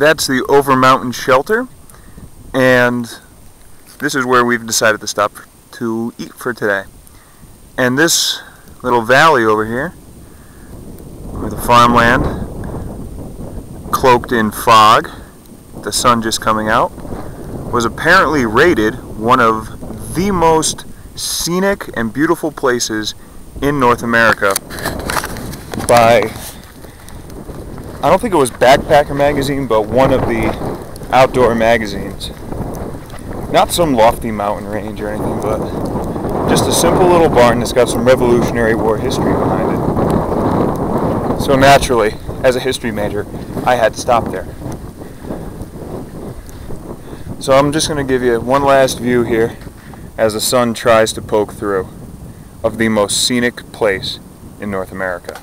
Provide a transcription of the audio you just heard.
that's the Overmountain Shelter, and this is where we've decided to stop to eat for today. And this little valley over here, with the farmland, cloaked in fog, the sun just coming out, was apparently rated one of the most scenic and beautiful places in North America by, I don't think it was Backpacker Magazine, but one of the outdoor magazines. Not some lofty mountain range or anything, but just a simple little barn that's got some Revolutionary War history behind it. So naturally, as a history major, I had to stop there. So I'm just going to give you one last view here as the sun tries to poke through of the most scenic place in North America.